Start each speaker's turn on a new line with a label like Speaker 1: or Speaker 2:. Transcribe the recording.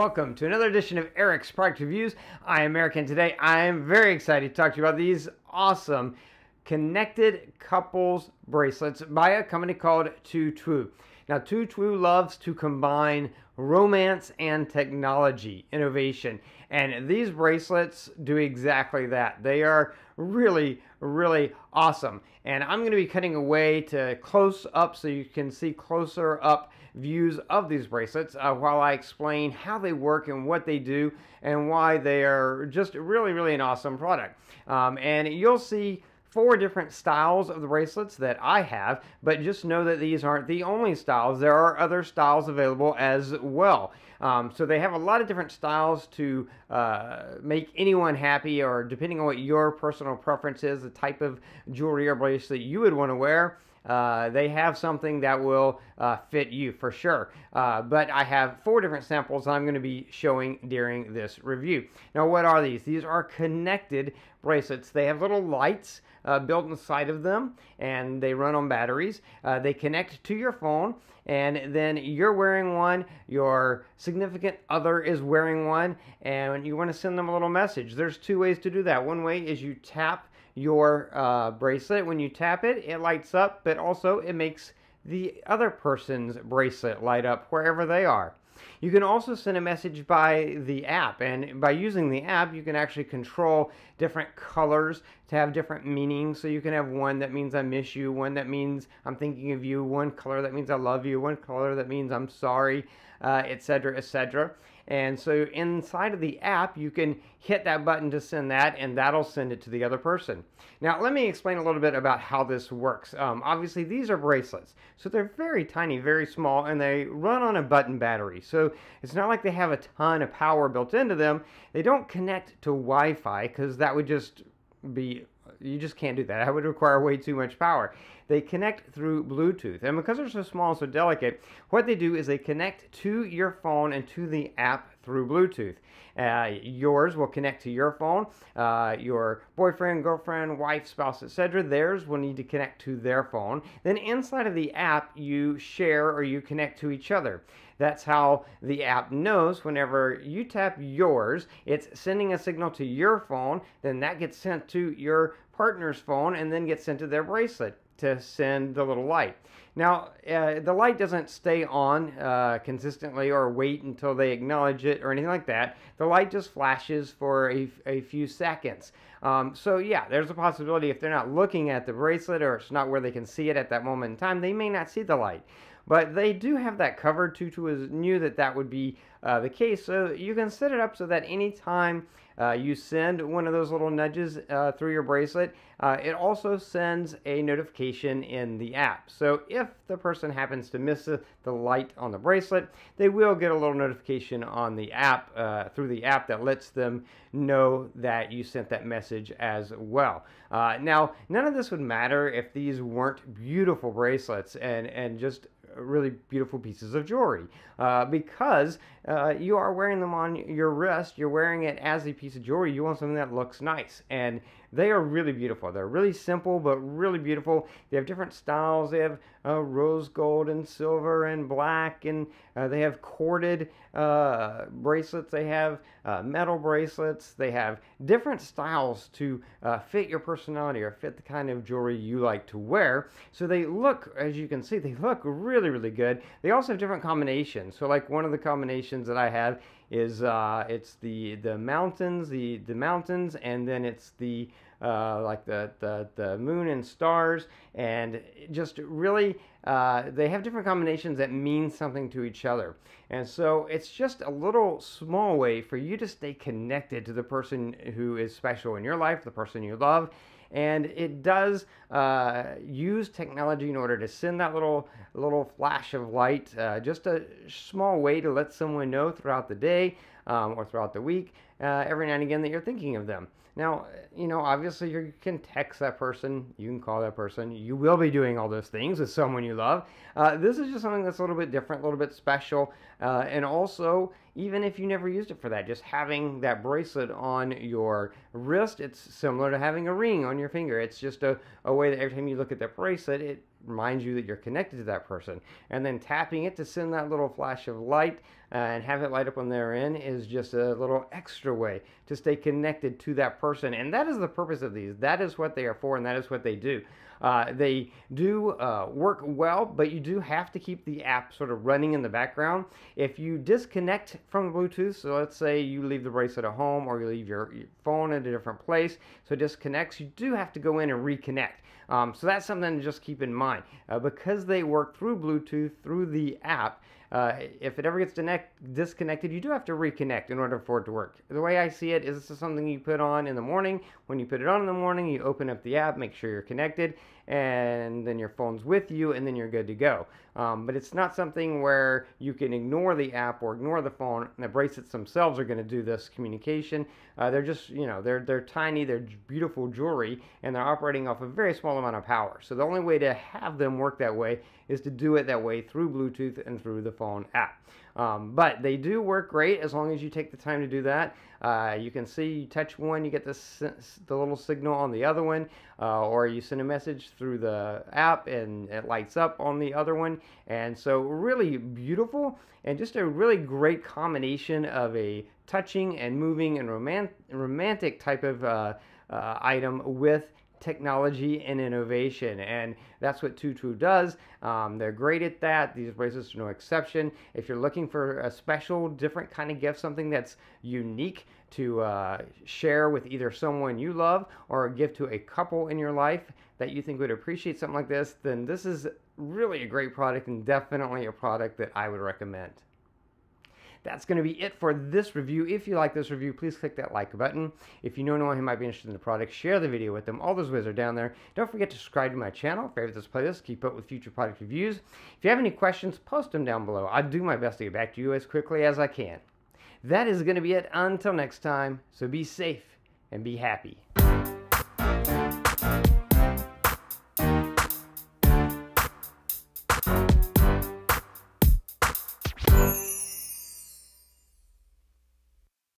Speaker 1: welcome to another edition of Eric's Product Reviews. I am Eric, and today I am very excited to talk to you about these awesome connected couples bracelets by a company called Totwoo. Now, Totwoo loves to combine romance and technology innovation, and these bracelets do exactly that. They are really, really awesome. And I'm going to be cutting away to close up so you can see closer up views of these bracelets uh, while I explain how they work and what they do and why they are just really, really an awesome product. Um, and you'll see four different styles of the bracelets that I have, but just know that these aren't the only styles. There are other styles available as well. Um, so they have a lot of different styles to uh, make anyone happy, or depending on what your personal preference is, the type of jewelry or bracelet you would want to wear. Uh, they have something that will uh, fit you for sure. Uh, but I have four different samples I'm going to be showing during this review. Now, what are these? These are connected bracelets. They have little lights uh, built inside of them and they run on batteries. Uh, they connect to your phone and then you're wearing one, your significant other is wearing one, and you want to send them a little message. There's two ways to do that. One way is you tap your uh, bracelet. When you tap it, it lights up, but also it makes the other person's bracelet light up wherever they are. You can also send a message by the app, and by using the app, you can actually control different colors to have different meanings. So you can have one that means I miss you, one that means I'm thinking of you, one color that means I love you, one color that means I'm sorry, etc., uh, etc. Et and so inside of the app, you can hit that button to send that, and that'll send it to the other person. Now, let me explain a little bit about how this works. Um, obviously, these are bracelets, so they're very tiny, very small, and they run on a button battery. So it's not like they have a ton of power built into them. They don't connect to Wi-Fi because that would just be you just can't do that. That would require way too much power. They connect through Bluetooth. And because they're so small and so delicate, what they do is they connect to your phone and to the app through Bluetooth. Uh, yours will connect to your phone. Uh, your boyfriend, girlfriend, wife, spouse, etc. Theirs will need to connect to their phone. Then inside of the app, you share or you connect to each other. That's how the app knows whenever you tap yours, it's sending a signal to your phone, then that gets sent to your partner's phone and then gets sent to their bracelet to send the little light. Now, uh, the light doesn't stay on uh, consistently or wait until they acknowledge it or anything like that. The light just flashes for a, a few seconds. Um, so, yeah, there's a possibility if they're not looking at the bracelet or it's not where they can see it at that moment in time, they may not see the light. But they do have that covered. Totwoo knew that that would be uh, the case. So you can set it up so that anytime uh, you send one of those little nudges uh, through your bracelet, uh, it also sends a notification in the app. So if the person happens to miss the light on the bracelet, they will get a little notification on the app uh, through the app that lets them know that you sent that message as well. Uh, now, none of this would matter if these weren't beautiful bracelets and, and just really beautiful pieces of jewelry uh, because uh, you are wearing them on your wrist. You're wearing it as a piece of jewelry. You want something that looks nice. And they are really beautiful. They're really simple, but really beautiful. They have different styles. They have uh, rose gold and silver and black, and uh, they have corded uh, bracelets. They have uh, metal bracelets. They have different styles to fit your personality or fit the kind of jewelry you like to wear. So they look, as you can see, they look really, really really good. They also have different combinations. So like one of the combinations that I have is uh, it's the the mountains, the the mountains, and then it's the uh, like the, the the moon and stars, and just really uh, they have different combinations that mean something to each other. And so it's just a little small way for you to stay connected to the person who is special in your life, the person you love, and it does uh, use technology in order to send that little little flash of light, uh, just a small way to let someone know throughout the day um, or throughout the week, uh, every now and again that you're thinking of them. Now, you know, obviously you can text that person, you can call that person, you will be doing all those things with someone you love. Uh, this is just something that's a little bit different, a little bit special, uh, and also even if you never used it for that. Just having that bracelet on your wrist, it's similar to having a ring on your finger. It's just a, a way that every time you look at that bracelet, it reminds you that you're connected to that person. And then tapping it to send that little flash of light uh, and have it light up on their end is just a little extra way to stay connected to that person. And that is the purpose of these. That is what they are for, and that is what they do. Uh, they do uh, work well, but you do have to keep the app sort of running in the background. If you disconnect from Bluetooth, so let's say you leave the bracelet at home or you leave your, your phone at a different place, so it disconnects, you do have to go in and reconnect. Um, so that's something to just keep in mind. Uh, because they work through Bluetooth, through the app, uh, if it ever gets disconnected, you do have to reconnect in order for it to work. The way I see it is this is something you put on in the morning. When you put it on in the morning, you open up the app, make sure you're connected, and then your phone's with you, and then you're good to go. Um, but it's not something where you can ignore the app or ignore the phone. And the bracelets themselves are going to do this communication. Uh, they're just, you know, they're they're tiny, they're beautiful jewelry, and they're operating off a very small amount of power. So the only way to have them work that way is to do it that way through Bluetooth and through the phone app. Um, but they do work great as long as you take the time to do that. Uh, you can see you touch one, you get the, the little signal on the other one, uh, or you send a message through the app and it lights up on the other one. And so, really beautiful and just a really great combination of a touching and moving and romant- romantic type of uh, uh item with technology and innovation. And that's what Totwoo does. Um, they're great at that. These bracelets are no exception. If you're looking for a special, different kind of gift, something that's unique to uh, share with either someone you love or a gift to a couple in your life that you think would appreciate something like this, then this is really a great product and definitely a product that I would recommend. That's going to be it for this review. If you like this review, please click that like button. If you know anyone who might be interested in the product, share the video with them. All those ways are down there. Don't forget to subscribe to my channel, favorite this playlist, keep up with future product reviews. If you have any questions, post them down below. I'll do my best to get back to you as quickly as I can. That is going to be it until next time, so be safe and be happy.